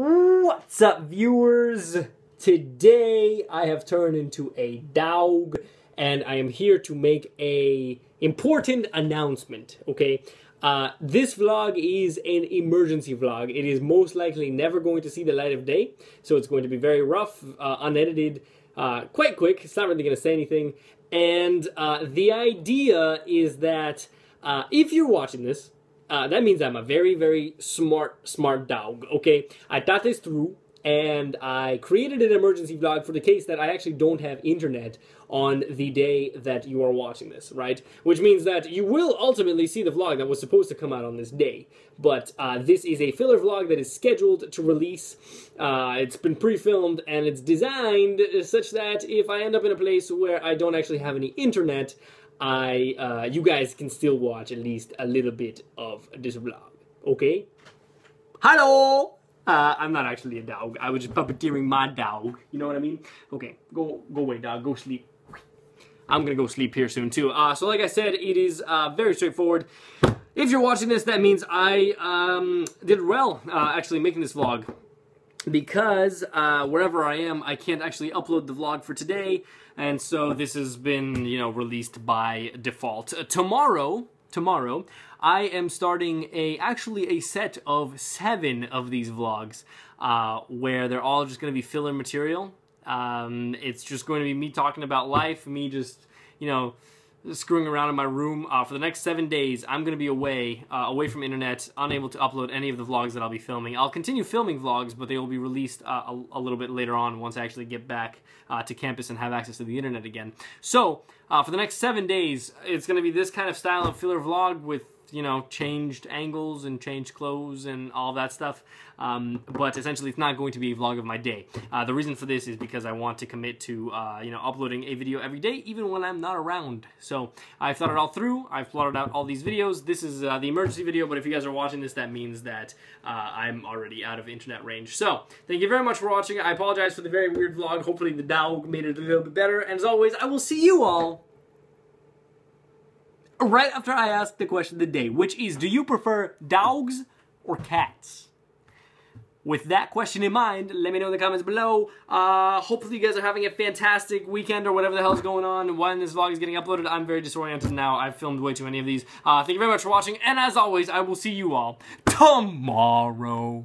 What's up, viewers? Today I have turned into a dog, and I am here to make a important announcement. Okay, uh, this vlog is an emergency vlog. It is most likely never going to see the light of day, so it's going to be very rough, uh, unedited, uh, quite quick. It's not really going to say anything, and uh, the idea is that uh, if you're watching this uh, that means I'm a very, very smart, smart dog, okay? I thought this through, and I created an emergency vlog for the case that I actually don't have internet on the day that you are watching this, right? Which means that you will ultimately see the vlog that was supposed to come out on this day. But uh, this is a filler vlog that is scheduled to release. Uh, it's been pre-filmed, and it's designed such that if I end up in a place where I don't actually have any internet, I uh, you guys can still watch at least a little bit of this vlog. Okay? Hello. Uh, I'm not actually a dog. I was just puppeteering my dog. You know what I mean? Okay, go go away, dog. Go sleep. I'm gonna go sleep here soon too. Uh, so like I said, it is uh, very straightforward. If you're watching this, that means I um, did well uh, actually making this vlog because uh, wherever I am, I can't actually upload the vlog for today, and so this has been, you know, released by default. Uh, tomorrow, tomorrow, I am starting a actually a set of seven of these vlogs, uh, where they're all just going to be filler material. Um, it's just going to be me talking about life, me just, you know, screwing around in my room. Uh, for the next seven days, I'm going to be away, uh, away from internet, unable to upload any of the vlogs that I'll be filming. I'll continue filming vlogs, but they will be released uh, a, a, little bit later on once I actually get back uh, to campus and have access to the internet again. So, uh, for the next seven days, it's going to be this kind of style of filler vlog with you know, changed angles and changed clothes and all that stuff. Um, but essentially, it's not going to be a vlog of my day. Uh, the reason for this is because I want to commit to, uh, you know, uploading a video every day, even when I'm not around. So I've thought it all through. I've plotted out all these videos. This is uh, the emergency video, but if you guys are watching this, that means that uh, I'm already out of internet range. So thank you very much for watching. I apologize for the very weird vlog. Hopefully the dog made it a little bit better. And as always, I will see you all right after I ask the question of the day, which is, do you prefer dogs or cats? With that question in mind, let me know in the comments below. Uh, hopefully you guys are having a fantastic weekend or whatever the hell is going on when this vlog is getting uploaded. I'm very disoriented now. I've filmed way too many of these. Uh, thank you very much for watching, and as always, I will see you all tomorrow.